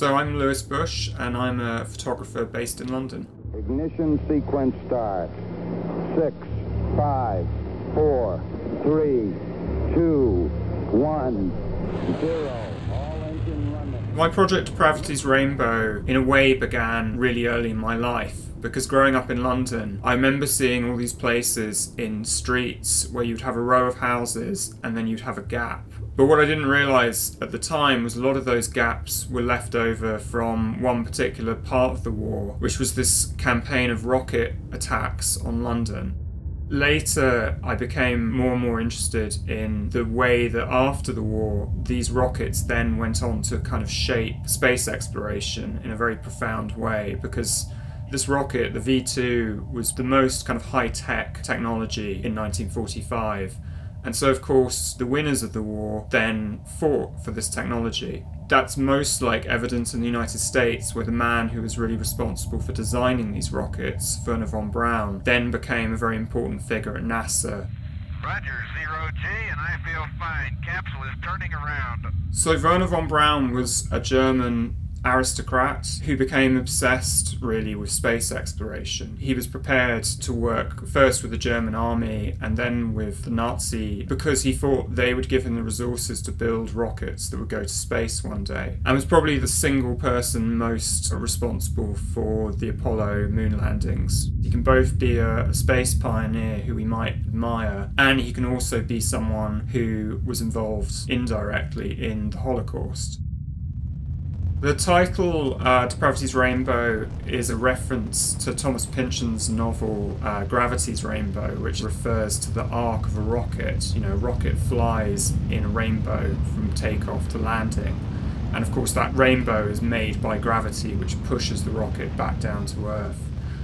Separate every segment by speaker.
Speaker 1: So I'm Lewis Bush, and I'm a photographer based in London.
Speaker 2: Ignition sequence start. Six, five, four, three, two, one, zero. All engine running.
Speaker 1: My project Depravity's Rainbow, in a way, began really early in my life because growing up in London, I remember seeing all these places in streets where you'd have a row of houses and then you'd have a gap. But what I didn't realise at the time was a lot of those gaps were left over from one particular part of the war, which was this campaign of rocket attacks on London. Later, I became more and more interested in the way that after the war, these rockets then went on to kind of shape space exploration in a very profound way because this rocket, the V 2, was the most kind of high tech technology in 1945. And so, of course, the winners of the war then fought for this technology. That's most like evidence in the United States, where the man who was really responsible for designing these rockets, Wernher von Braun, then became a very important figure at NASA.
Speaker 3: Roger, zero G, and I feel fine. Capsule is turning around.
Speaker 1: So, Wernher von Braun was a German aristocrat who became obsessed really with space exploration. He was prepared to work first with the German army and then with the Nazi because he thought they would give him the resources to build rockets that would go to space one day. And was probably the single person most responsible for the Apollo moon landings. He can both be a, a space pioneer who we might admire, and he can also be someone who was involved indirectly in the Holocaust. The title, uh, Depravity's Rainbow, is a reference to Thomas Pynchon's novel uh, Gravity's Rainbow, which refers to the arc of a rocket. You know, a rocket flies in a rainbow from takeoff to landing. And of course, that rainbow is made by gravity, which pushes the rocket back down to Earth.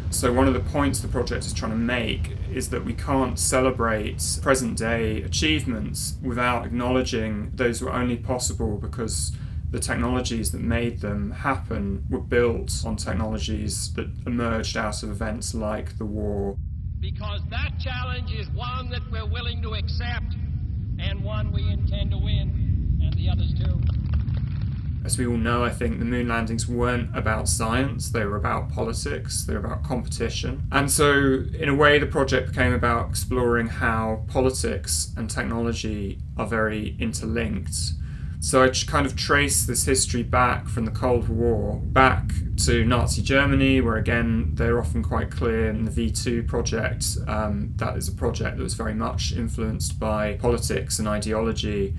Speaker 1: So, one of the points the project is trying to make is that we can't celebrate present day achievements without acknowledging those were only possible because the technologies that made them happen were built on technologies that emerged out of events like the war.
Speaker 4: Because that challenge is one that we're willing to accept and one we intend to win, and the others too.
Speaker 1: As we all know, I think the moon landings weren't about science, they were about politics, they were about competition. And so, in a way, the project became about exploring how politics and technology are very interlinked so I kind of trace this history back from the Cold War back to Nazi Germany, where again they're often quite clear in the V2 project. Um, that is a project that was very much influenced by politics and ideology.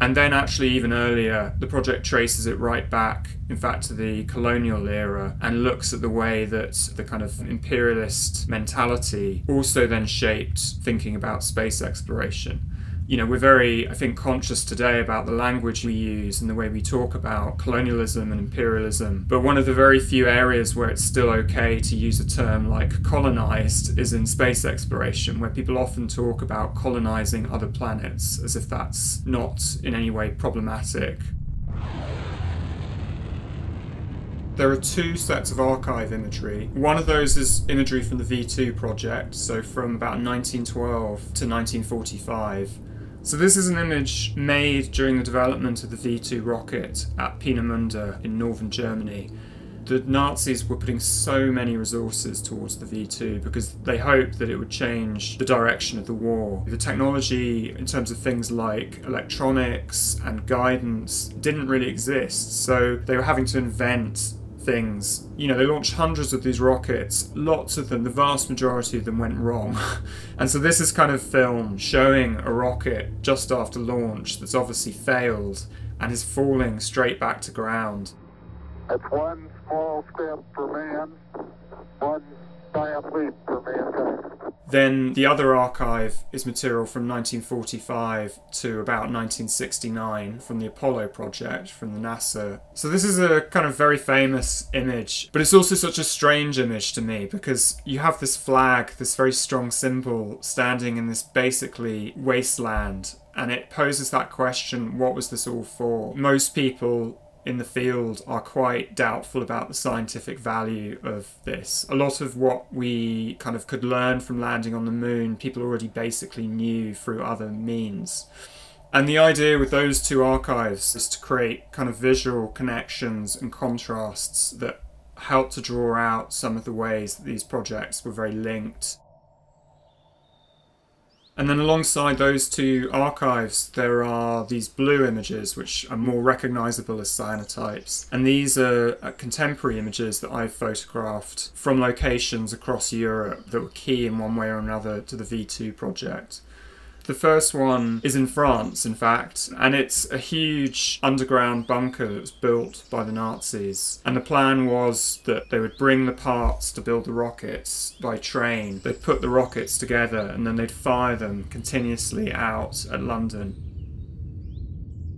Speaker 1: And then, actually, even earlier, the project traces it right back, in fact, to the colonial era and looks at the way that the kind of imperialist mentality also then shaped thinking about space exploration you know, we're very, I think, conscious today about the language we use and the way we talk about colonialism and imperialism. But one of the very few areas where it's still okay to use a term like colonized is in space exploration, where people often talk about colonizing other planets as if that's not in any way problematic. There are two sets of archive imagery. One of those is imagery from the V2 project, so from about 1912 to 1945. So this is an image made during the development of the V2 rocket at Peenemünde in northern Germany. The Nazis were putting so many resources towards the V2 because they hoped that it would change the direction of the war. The technology in terms of things like electronics and guidance didn't really exist, so they were having to invent things. You know, they launched hundreds of these rockets. Lots of them, the vast majority of them went wrong. and so this is kind of film showing a rocket just after launch that's obviously failed and is falling straight back to ground.
Speaker 3: It's one small step for man, one giant leap for mankind.
Speaker 1: Then the other archive is material from 1945 to about 1969 from the Apollo project from the NASA. So this is a kind of very famous image, but it's also such a strange image to me because you have this flag, this very strong symbol standing in this basically wasteland and it poses that question what was this all for? Most people in the field are quite doubtful about the scientific value of this. A lot of what we kind of could learn from landing on the moon, people already basically knew through other means. And the idea with those two archives is to create kind of visual connections and contrasts that help to draw out some of the ways that these projects were very linked. And then alongside those two archives, there are these blue images, which are more recognizable as cyanotypes. And these are uh, contemporary images that I've photographed from locations across Europe that were key in one way or another to the V2 project. The first one is in France, in fact, and it's a huge underground bunker that was built by the Nazis. And the plan was that they would bring the parts to build the rockets by train. They'd put the rockets together and then they'd fire them continuously out at London.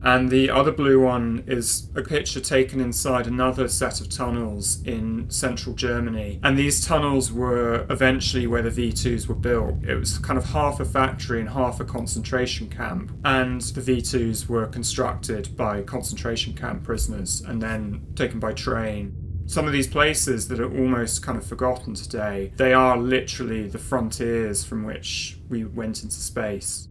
Speaker 1: And the other blue one is a picture taken inside another set of tunnels in central Germany. And these tunnels were eventually where the V2s were built. It was kind of half a factory and half a concentration camp. And the V2s were constructed by concentration camp prisoners and then taken by train some of these places that are almost kind of forgotten today, they are literally the frontiers from which we went into space.